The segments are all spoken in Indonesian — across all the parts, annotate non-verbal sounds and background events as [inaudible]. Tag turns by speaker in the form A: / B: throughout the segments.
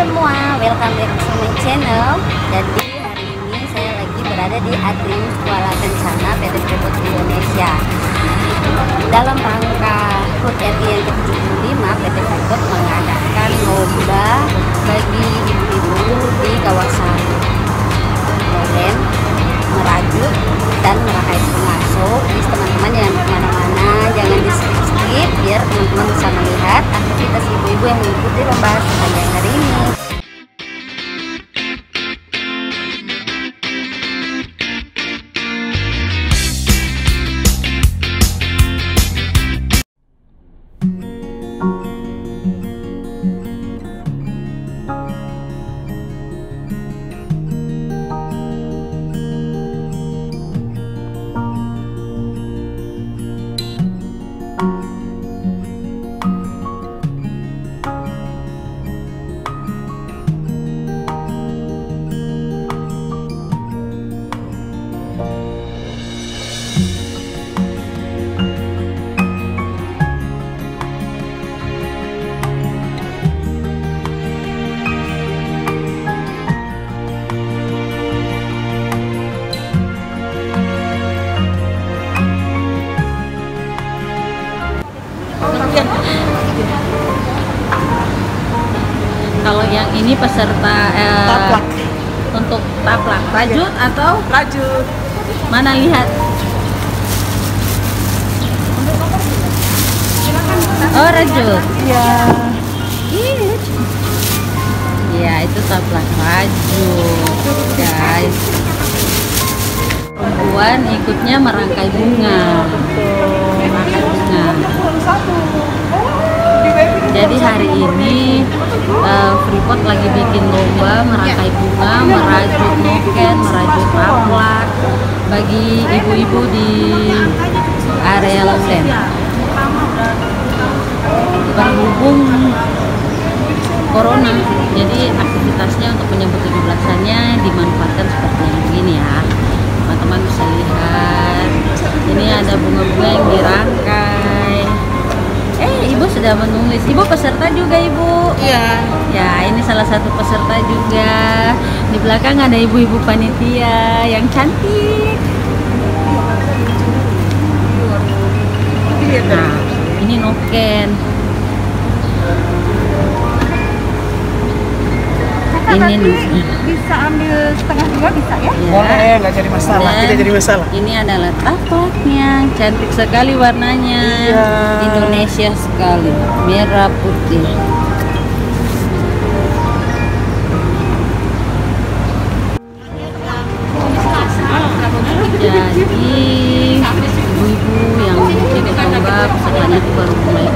A: semua, welcome back to my channel. Jadi hari ini saya lagi berada di Atrium Kuala Kencana PT Freeport Indonesia. Dalam rangka HUT RI yang ke-75, PT Freeport mengadakan lomba bagi ibu-ibu di kawasan Loren, Merajut,
B: peserta eh,
C: Taplak.
B: untuk taplak rajut atau
C: Rajut.
B: mana lihat? Oh rajut.
C: Iya.
B: Iya itu taplak rajut, guys. Perempuan ikutnya merangkai bunga, merangkai bunga. Jadi hari ini eh, Freeport lagi bikin lomba merangkai bunga, merajut noken, merajut taplak bagi ibu-ibu di area Londen. Berhubung Corona, jadi aktivitasnya untuk menyambut 17-annya dimanfaatkan seperti yang begini ya. Teman-teman bisa lihat, ini ada bunga-bunga yang dirangkai. Eh, ibu sudah menulis. Ibu peserta juga, ibu.
C: Iya.
B: Ya, salah satu peserta juga. Di belakang ada ibu-ibu panitia yang cantik. Nah, ini noken. Ini
A: bisa ambil setengah dua bisa ya?
B: Ya.
C: Boleh, nggak jadi masalah.
B: Dan
C: Tidak jadi masalah.
B: Ini adalah taplaknya, cantik sekali warnanya.
C: Iya.
B: Indonesia sekali, merah putih. Pesertanya itu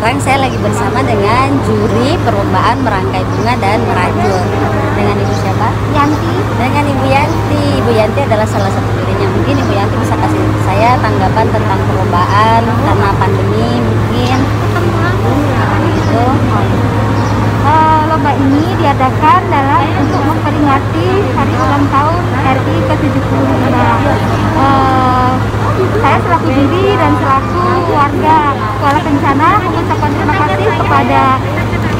A: sekarang saya lagi bersama dengan juri perlombaan merangkai bunga dan merajut. Dengan Ibu siapa? Yanti. Dengan Ibu
B: berarti Ibu Yanti adalah salah satu jurinya. Mungkin Ibu Yanti bisa kasih saya tanggapan tentang perlombaan karena pandemi mungkin gitu.
A: Eh, lomba ini diadakan dalam untuk memperingati hari ulang tahun RI ke-75. Eh, saya selaku juri dan selaku warga Kuala Kencana mengucapkan terima kasih kepada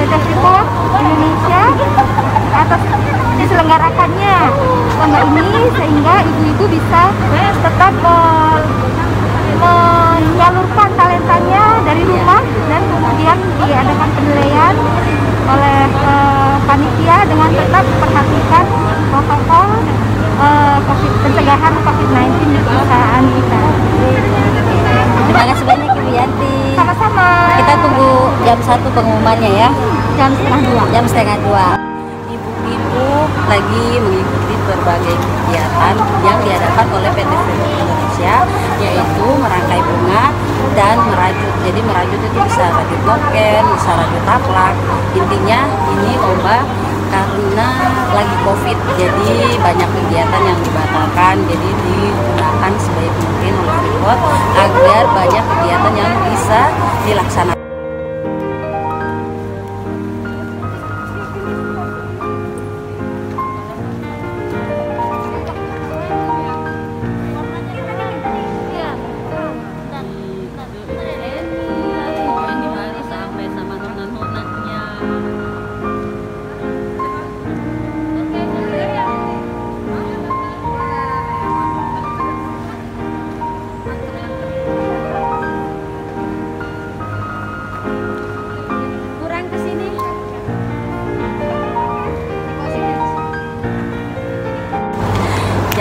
A: PT Freeport Indonesia atas diselenggarakannya lomba ini sehingga ibu-ibu bisa tetap eh, menyalurkan talentanya dari rumah dan kemudian diadakan penilaian oleh eh, panitia dengan tetap memperhatikan protokol eh, COVID, pencegahan COVID-19 di perusahaan kita.
B: Terima kasih banyak Ibu Yanti.
A: Sama-sama.
B: Kita tunggu jam satu pengumumannya ya.
A: jam setengah dua.
B: Jam setengah dua. Ibu-ibu lagi mengikuti berbagai kegiatan yang diadakan oleh PT Freeport Indonesia, yaitu merangkai bunga dan merajut. Jadi merajut itu bisa rajut loken, bisa rajut taplak. Intinya ini lomba karena lagi covid jadi banyak kegiatan yang dibatalkan jadi digunakan sebaik mungkin oleh Freeport agar banyak kegiatan yang bisa dilaksanakan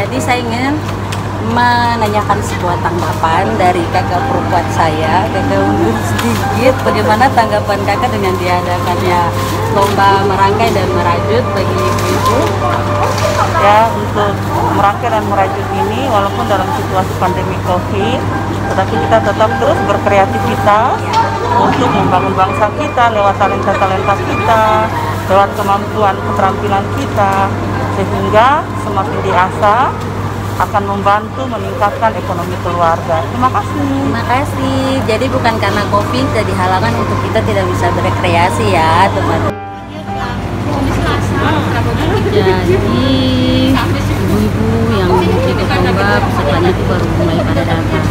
B: jadi saya ingin menanyakan sebuah tanggapan dari kakak perempuan saya. Kakak mundur sedikit bagaimana tanggapan kakak dengan diadakannya lomba merangkai dan merajut bagi ibu-ibu?
D: Ya untuk merangkai dan merajut ini walaupun dalam situasi pandemi covid tetapi kita tetap terus berkreativitas untuk membangun bangsa kita lewat talenta-talenta kita lewat kemampuan keterampilan kita sehingga semakin diasah akan membantu meningkatkan ekonomi keluarga. Terima kasih.
B: Terima kasih. Jadi bukan karena covid jadi halangan untuk kita tidak bisa berrekreasi ya teman-teman.
E: jadi ibu-ibu yang ikut lomba pesertanya itu baru mulai pada datang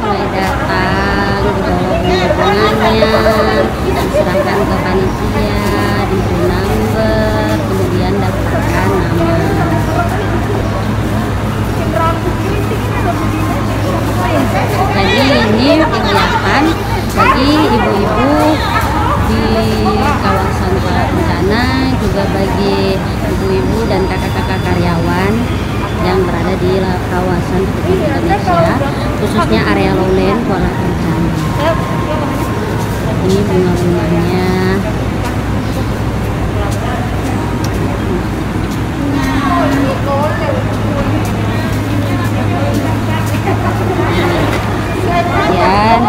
B: mulai datang dibawa bunga-bunganya diserahkan ke panitia diberi number kemudian daftarkan nama jadi ini kegiatan bagi ibu-ibu di kawasan Kuala Kencana juga bagi ibu-ibu dan kakak-kakak karyawan yang berada di la- kawasan Indonesia khususnya area lowland Kuala Kencana ini bunga-bunganya kemudian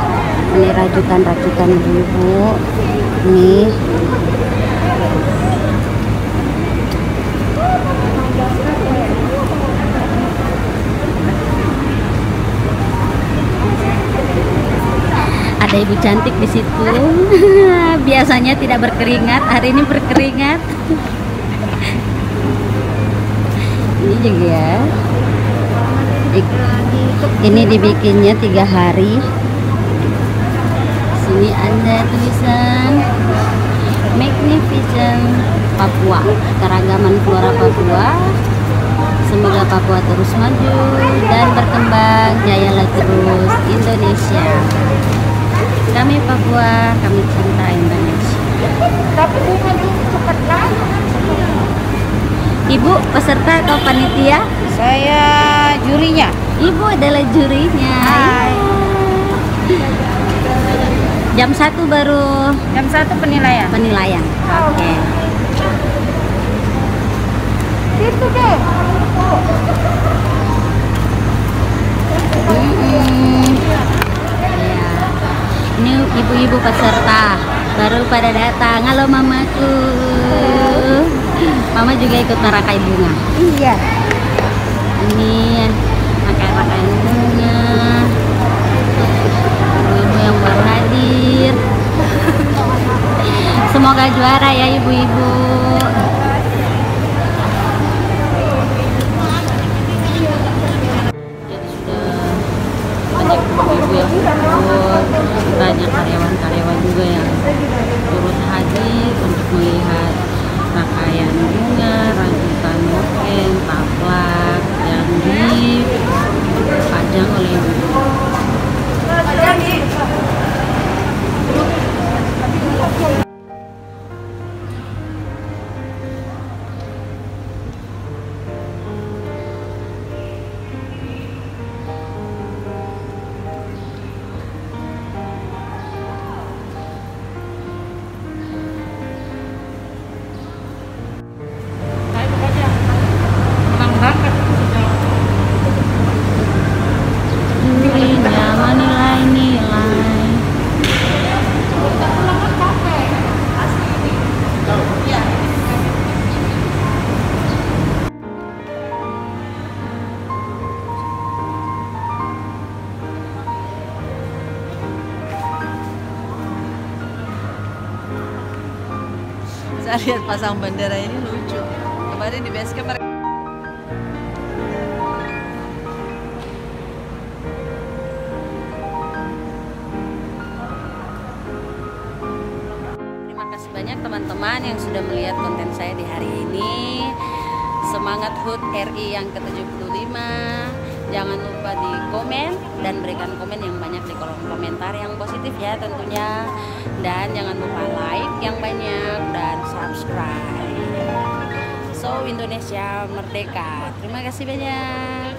B: ini rajutan-rajutan ibu-ibu. Nih ada ibu cantik di situ. [laughs] Biasanya tidak berkeringat hari ini berkeringat. [laughs] Ini juga ya. Ini dibikinnya tiga hari. Sini ada tulisan Magnificent Papua keragaman flora Papua. Semoga Papua terus maju dan berkembang jayalah terus kami Papua kami cinta Indonesia Ibu peserta atau panitia?
A: Saya jurinya.
B: Ibu adalah jurinya. Jam 1 baru
A: Jam satu penilaian.
B: penilaian. Oke.
A: Situ deh.
B: Mm-mm. Iya. Ini ibu-ibu peserta baru pada datang. Halo mamaku. Mama juga ikut merakai bunga.
A: Iya.
B: Ini rakai-rakai bunga. Ibu-ibu yang baru hadir. Semoga juara ya ibu-ibu.
E: jadi Saya lihat pasang bendera ini lucu. Kemarin di basecamp mereka
B: Terima kasih banyak teman-teman yang sudah melihat konten saya di hari ini. Semangat HUT RI yang ke-75. Jangan lupa di komen dan berikan komen yang banyak di kolom komentar yang positif ya tentunya. Dan jangan lupa like yang banyak dan subscribe. So Indonesia merdeka. Terima kasih banyak.